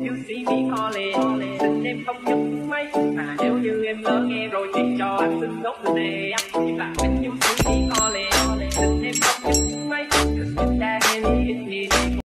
Thiếu sĩ Mỹ co lệ Xin em không nhúc máy Mà nếu như em lỡ nghe rồi Thì cho anh xin đốt lệ Anh chỉ là anh thiếu sĩ Mỹ co lệ Xin em không nhúc máy Cause